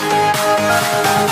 Música